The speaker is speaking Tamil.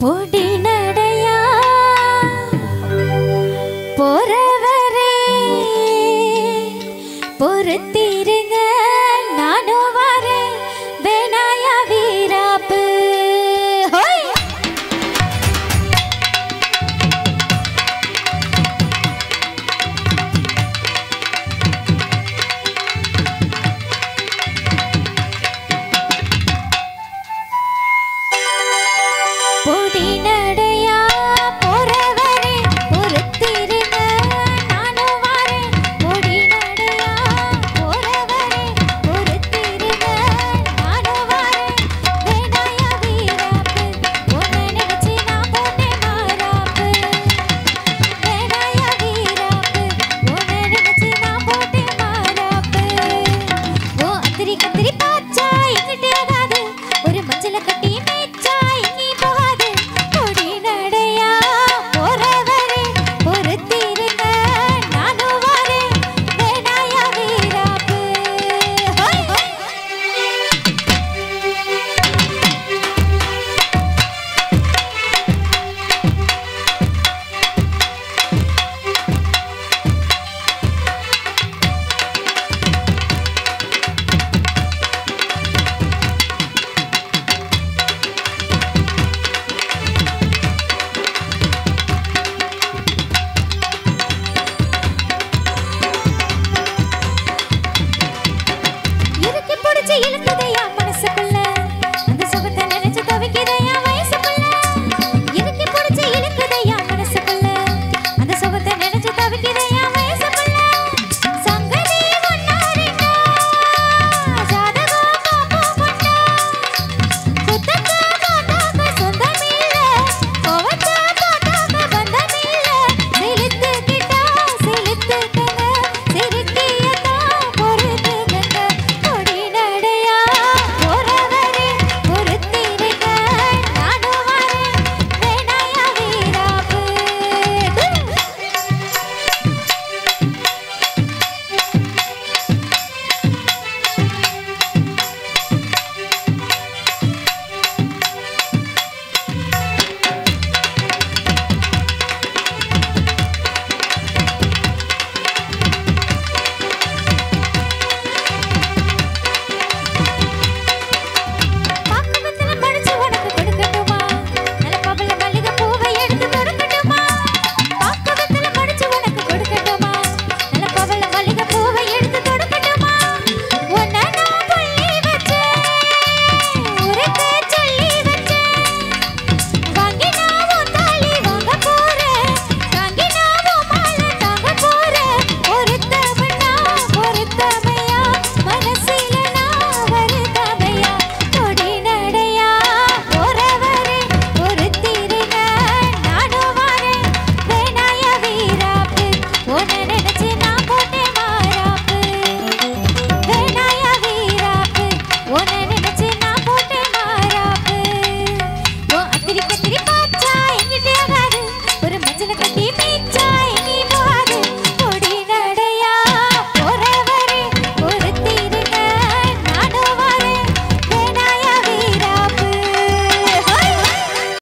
பொடி நடையா போறவரே